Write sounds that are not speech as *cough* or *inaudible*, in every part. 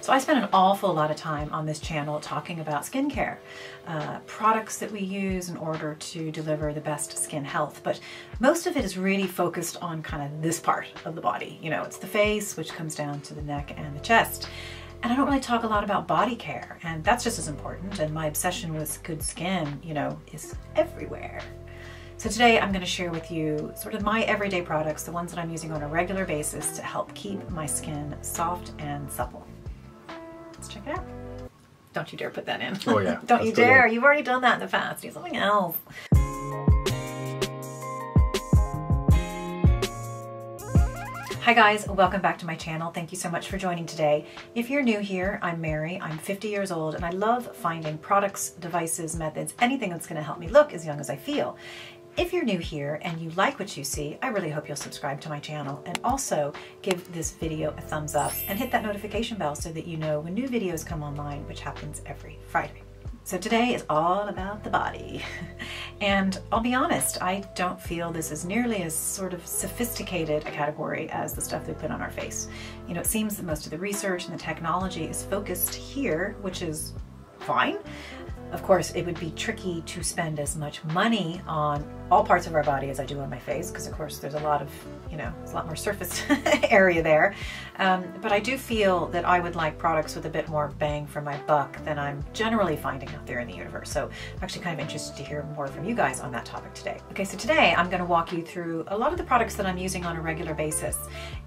So I spend an awful lot of time on this channel talking about skincare, uh, products that we use in order to deliver the best skin health. But most of it is really focused on kind of this part of the body. You know, it's the face, which comes down to the neck and the chest. And I don't really talk a lot about body care, and that's just as important. And my obsession with good skin, you know, is everywhere. So today I'm going to share with you sort of my everyday products, the ones that I'm using on a regular basis to help keep my skin soft and supple. Let's check it out. Don't you dare put that in. Oh yeah. *laughs* Don't you dare. You've already done that in the past. Do something else. Hi guys, welcome back to my channel. Thank you so much for joining today. If you're new here, I'm Mary. I'm 50 years old and I love finding products, devices, methods, anything that's gonna help me look as young as I feel. If you're new here and you like what you see, I really hope you'll subscribe to my channel and also give this video a thumbs up and hit that notification bell so that you know when new videos come online, which happens every Friday. So today is all about the body. *laughs* And I'll be honest, I don't feel this is nearly as sort of sophisticated a category as the stuff they put on our face. You know, it seems that most of the research and the technology is focused here, which is fine. Of course, it would be tricky to spend as much money on all parts of our body as I do on my face, because of course there's a lot of, you know, there's a lot more surface *laughs* area there. Um, but I do feel that I would like products with a bit more bang for my buck than I'm generally finding out there in the universe. So I'm actually kind of interested to hear more from you guys on that topic today. Okay, so today I'm going to walk you through a lot of the products that I'm using on a regular basis.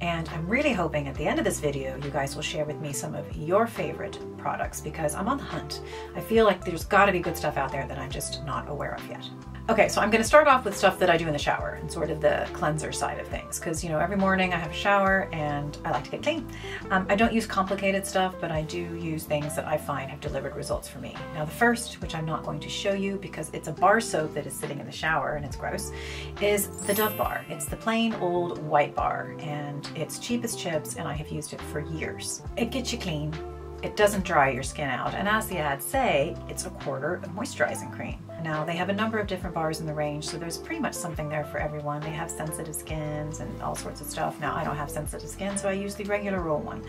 And I'm really hoping at the end of this video, you guys will share with me some of your favorite products because I'm on the hunt. I feel like there's got to be good stuff out there that I'm just not aware of yet. Okay, so I'm gonna start off with stuff that I do in the shower and sort of the cleanser side of things. Cause you know, every morning I have a shower and I like to get clean. Um, I don't use complicated stuff, but I do use things that I find have delivered results for me. Now the first, which I'm not going to show you because it's a bar soap that is sitting in the shower and it's gross, is the Dove bar. It's the plain old white bar and it's cheap as chips and I have used it for years. It gets you clean, it doesn't dry your skin out, and as the ads say, it's a quarter of moisturizing cream. Now, they have a number of different bars in the range, so there's pretty much something there for everyone. They have sensitive skins and all sorts of stuff. Now, I don't have sensitive skin, so I use the regular roll one.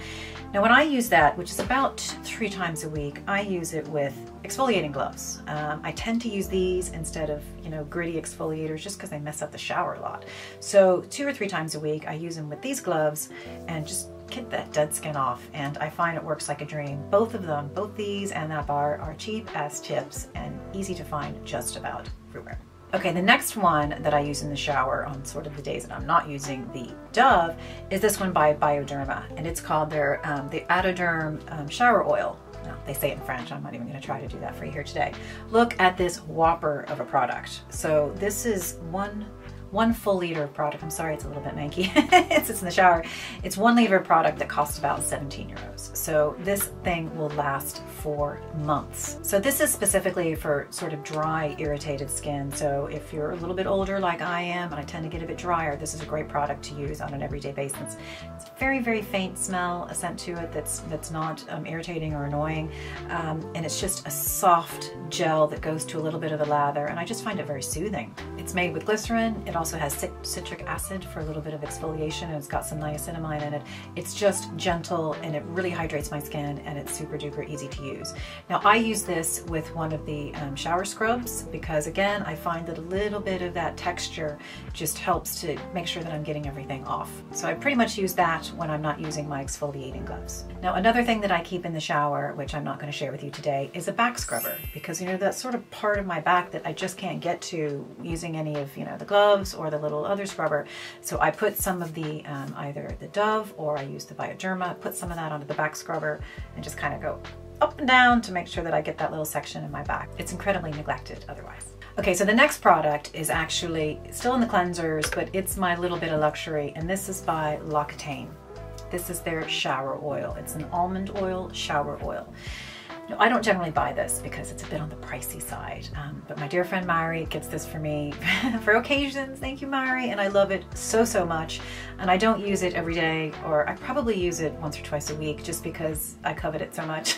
Now, when I use that, which is about three times a week, I use it with exfoliating gloves. Um, I tend to use these instead of, you know, gritty exfoliators just because they mess up the shower a lot. So two or three times a week, I use them with these gloves and just get that dead skin off and I find it works like a dream. Both of them, both these and that bar are cheap as chips and easy to find just about everywhere. Okay, the next one that I use in the shower on sort of the days that I'm not using the Dove is this one by Bioderma and it's called their um, the Atoderm um, shower oil. No, they say it in French. I'm not even going to try to do that for you here today. Look at this whopper of a product. So this is one one full liter of product. I'm sorry, it's a little bit manky. *laughs* it's, it's in the shower. It's one liter of product that costs about 17 euros. So this thing will last for months. So this is specifically for sort of dry, irritated skin. So if you're a little bit older like I am, and I tend to get a bit drier, this is a great product to use on an everyday basis. It's very, very faint smell, a scent to it that's, that's not um, irritating or annoying. Um, and it's just a soft gel that goes to a little bit of a lather. And I just find it very soothing. It's made with glycerin. It also has citric acid for a little bit of exfoliation and it's got some niacinamide in it. It's just gentle and it really hydrates my skin and it's super duper easy to use. Now I use this with one of the um, shower scrubs because again I find that a little bit of that texture just helps to make sure that I'm getting everything off. So I pretty much use that when I'm not using my exfoliating gloves. Now another thing that I keep in the shower, which I'm not going to share with you today, is a back scrubber because you know that sort of part of my back that I just can't get to using any of you know the gloves gloves or the little other scrubber. So I put some of the, um, either the Dove or I use the Bioderma, put some of that onto the back scrubber and just kind of go up and down to make sure that I get that little section in my back. It's incredibly neglected otherwise. Okay, so the next product is actually still in the cleansers, but it's my little bit of luxury, and this is by L'Occitane. This is their shower oil. It's an almond oil shower oil. No, I don't generally buy this because it's a bit on the pricey side, um, but my dear friend Mari gets this for me *laughs* for occasions. Thank you, Mari, and I love it so, so much. And I don't use it every day, or I probably use it once or twice a week just because I covet it so much.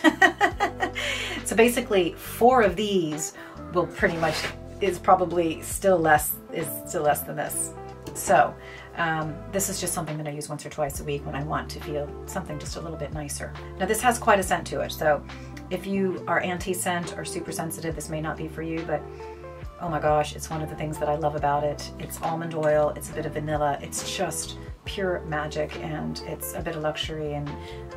*laughs* so basically, four of these will pretty much, is probably still less, is still less than this. So um, this is just something that I use once or twice a week when I want to feel something just a little bit nicer. Now this has quite a scent to it, so if you are anti-scent or super sensitive, this may not be for you, but oh my gosh, it's one of the things that I love about it. It's almond oil, it's a bit of vanilla, it's just pure magic and it's a bit of luxury and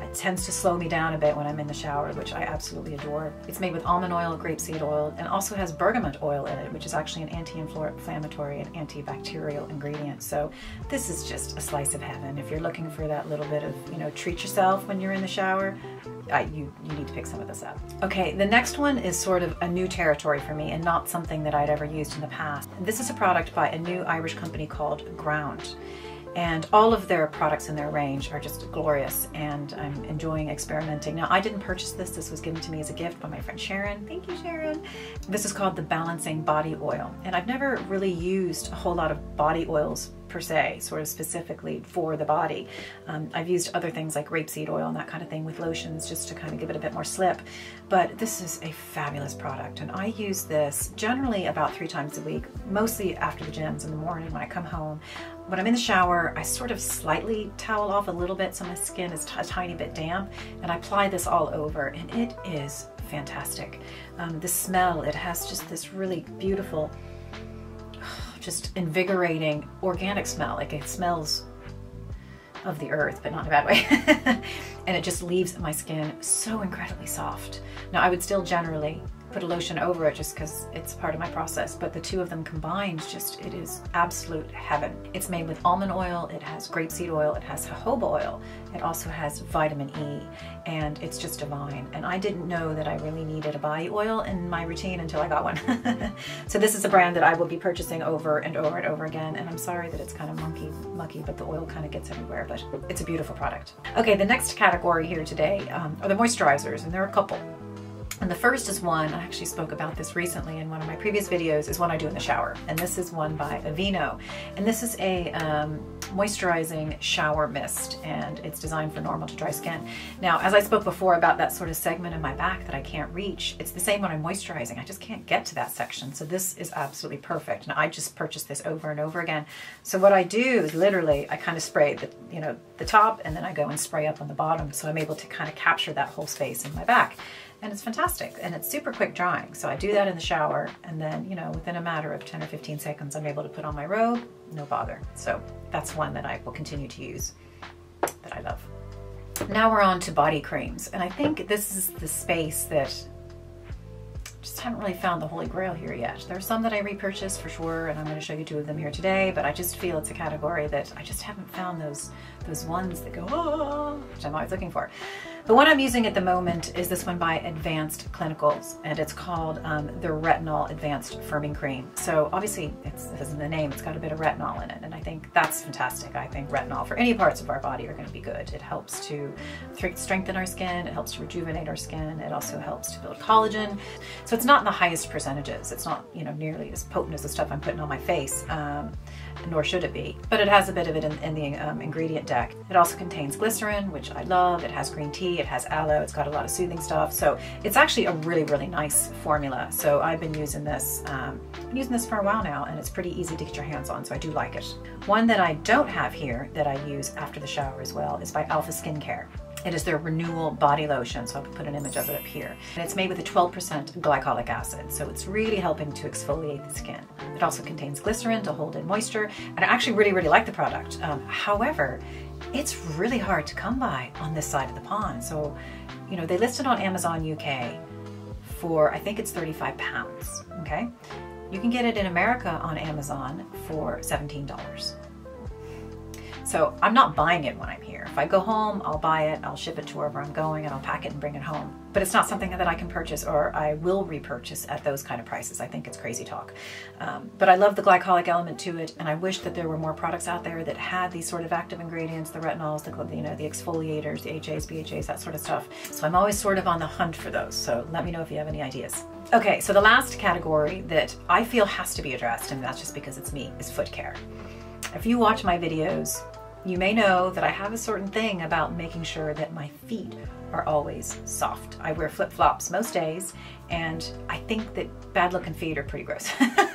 it tends to slow me down a bit when I'm in the shower, which I absolutely adore. It's made with almond oil, grapeseed oil, and also has bergamot oil in it, which is actually an anti-inflammatory and antibacterial ingredient. So this is just a slice of heaven. If you're looking for that little bit of, you know, treat yourself when you're in the shower, uh, you, you need to pick some of this up. Okay, the next one is sort of a new territory for me and not something that I'd ever used in the past. This is a product by a new Irish company called Ground. And all of their products in their range are just glorious and I'm enjoying experimenting. Now, I didn't purchase this. This was given to me as a gift by my friend Sharon. Thank you, Sharon. This is called the Balancing Body Oil. And I've never really used a whole lot of body oils per se, sort of specifically for the body. Um, I've used other things like rapeseed oil and that kind of thing with lotions just to kind of give it a bit more slip. But this is a fabulous product and I use this generally about three times a week, mostly after the gyms in the morning when I come home. When I'm in the shower, I sort of slightly towel off a little bit so my skin is a tiny bit damp and I apply this all over and it is fantastic. Um, the smell, it has just this really beautiful just invigorating organic smell. Like it smells of the earth, but not in a bad way. *laughs* and it just leaves my skin so incredibly soft. Now I would still generally put a lotion over it just because it's part of my process. But the two of them combined, just it is absolute heaven. It's made with almond oil, it has grapeseed oil, it has jojoba oil, it also has vitamin E, and it's just divine. And I didn't know that I really needed a body oil in my routine until I got one. *laughs* so this is a brand that I will be purchasing over and over and over again. And I'm sorry that it's kind of monkey mucky, but the oil kind of gets everywhere, but it's a beautiful product. Okay, the next category here today um, are the moisturizers, and there are a couple. And the first is one, I actually spoke about this recently in one of my previous videos, is one I do in the shower. And this is one by Aveeno. And this is a um, moisturizing shower mist and it's designed for normal to dry skin. Now, as I spoke before about that sort of segment in my back that I can't reach, it's the same when I'm moisturizing. I just can't get to that section. So this is absolutely perfect. And I just purchased this over and over again. So what I do is literally, I kind of spray the, you know, the top and then I go and spray up on the bottom. So I'm able to kind of capture that whole space in my back and it's fantastic and it's super quick drying. So I do that in the shower and then, you know, within a matter of 10 or 15 seconds, I'm able to put on my robe, no bother. So that's one that I will continue to use that I love. Now we're on to body creams. And I think this is the space that just haven't really found the holy grail here yet. There are some that I repurchased for sure, and I'm going to show you two of them here today, but I just feel it's a category that I just haven't found those, those ones that go, oh, which I'm always looking for. The one I'm using at the moment is this one by Advanced Clinicals, and it's called um, the Retinol Advanced Firming Cream. So obviously, it's, it says in the name, it's got a bit of retinol in it, and I think that's fantastic. I think retinol for any parts of our body are going to be good. It helps to strengthen our skin, it helps to rejuvenate our skin, it also helps to build collagen. So it's not in the highest percentages. It's not, you know, nearly as potent as the stuff I'm putting on my face. Um, nor should it be, but it has a bit of it in, in the um, ingredient deck. It also contains glycerin, which I love. It has green tea, it has aloe, it's got a lot of soothing stuff. So it's actually a really, really nice formula. So I've been using this, um, been using this for a while now and it's pretty easy to get your hands on, so I do like it. One that I don't have here that I use after the shower as well is by Alpha Skincare. It is their Renewal Body Lotion, so I'll put an image of it up here. And it's made with a 12% glycolic acid, so it's really helping to exfoliate the skin. It also contains glycerin to hold in moisture, and I actually really, really like the product. Um, however, it's really hard to come by on this side of the pond. So, you know, they listed on Amazon UK for, I think it's 35 pounds, okay? You can get it in America on Amazon for $17. So I'm not buying it when I'm here. If I go home, I'll buy it, I'll ship it to wherever I'm going, and I'll pack it and bring it home. But it's not something that I can purchase or I will repurchase at those kind of prices. I think it's crazy talk. Um, but I love the glycolic element to it, and I wish that there were more products out there that had these sort of active ingredients, the retinols, the, you know, the exfoliators, the HAs, BHAs, that sort of stuff. So I'm always sort of on the hunt for those. So let me know if you have any ideas. Okay, so the last category that I feel has to be addressed, and that's just because it's me, is foot care. If you watch my videos, you may know that I have a certain thing about making sure that my feet are always soft. I wear flip-flops most days, and I think that bad looking feet are pretty gross. *laughs*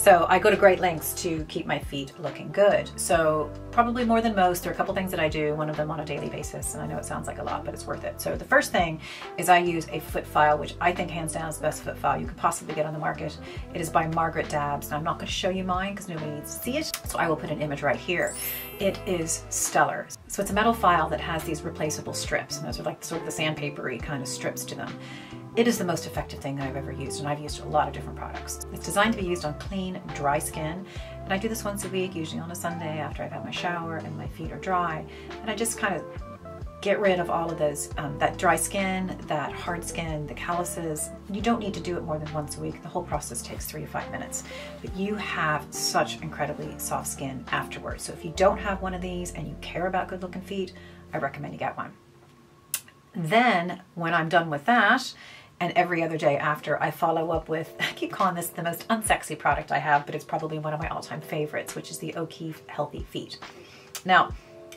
So I go to great lengths to keep my feet looking good. So probably more than most, there are a couple things that I do, one of them on a daily basis, and I know it sounds like a lot, but it's worth it. So the first thing is I use a foot file, which I think hands down is the best foot file you could possibly get on the market. It is by Margaret Dabbs, and I'm not gonna show you mine because nobody needs to see it, so I will put an image right here. It is stellar. So it's a metal file that has these replaceable strips, and those are like sort of the sandpapery kind of strips to them. It is the most effective thing that I've ever used, and I've used a lot of different products. It's designed to be used on clean, dry skin, and I do this once a week, usually on a Sunday after I've had my shower and my feet are dry, and I just kind of get rid of all of those, um, that dry skin, that hard skin, the calluses. You don't need to do it more than once a week. The whole process takes three to five minutes, but you have such incredibly soft skin afterwards. So if you don't have one of these and you care about good looking feet, I recommend you get one. Then when I'm done with that, and every other day after I follow up with, I keep calling this the most unsexy product I have, but it's probably one of my all-time favorites, which is the O'Keeffe Healthy Feet. Now,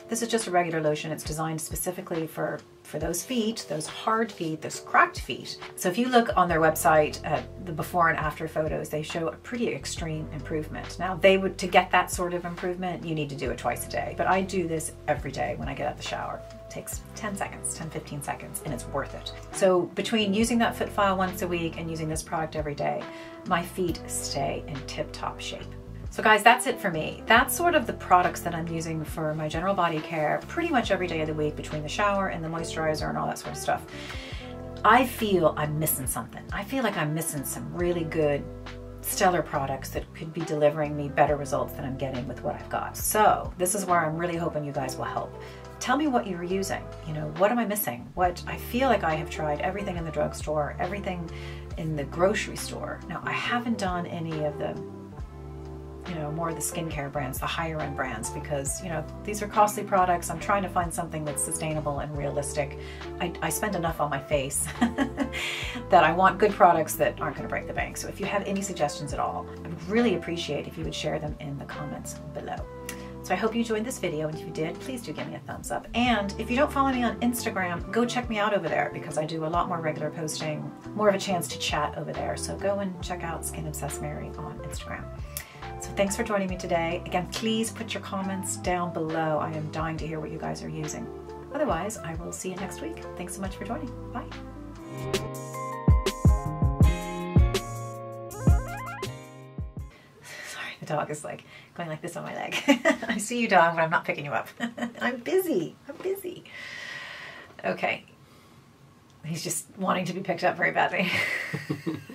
this is just a regular lotion. It's designed specifically for, for those feet, those hard feet, those cracked feet. So if you look on their website at the before and after photos, they show a pretty extreme improvement. Now they would, to get that sort of improvement, you need to do it twice a day. But I do this every day when I get out of the shower takes 10 seconds, 10, 15 seconds, and it's worth it. So between using that foot file once a week and using this product every day, my feet stay in tip-top shape. So guys, that's it for me. That's sort of the products that I'm using for my general body care pretty much every day of the week between the shower and the moisturizer and all that sort of stuff. I feel I'm missing something. I feel like I'm missing some really good stellar products that could be delivering me better results than I'm getting with what I've got. So this is where I'm really hoping you guys will help tell me what you're using. You know, what am I missing? What I feel like I have tried everything in the drugstore, everything in the grocery store. Now, I haven't done any of the, you know, more of the skincare brands, the higher end brands, because, you know, these are costly products. I'm trying to find something that's sustainable and realistic. I, I spend enough on my face *laughs* that I want good products that aren't going to break the bank. So if you have any suggestions at all, I would really appreciate if you would share them in the comments below. So I hope you enjoyed this video, and if you did, please do give me a thumbs up. And if you don't follow me on Instagram, go check me out over there because I do a lot more regular posting, more of a chance to chat over there. So go and check out Skin Obsessed Mary on Instagram. So thanks for joining me today. Again, please put your comments down below. I am dying to hear what you guys are using. Otherwise, I will see you next week. Thanks so much for joining. Bye. The dog is like going like this on my leg. *laughs* I see you, dog, but I'm not picking you up. *laughs* I'm busy. I'm busy. Okay. He's just wanting to be picked up very badly. *laughs*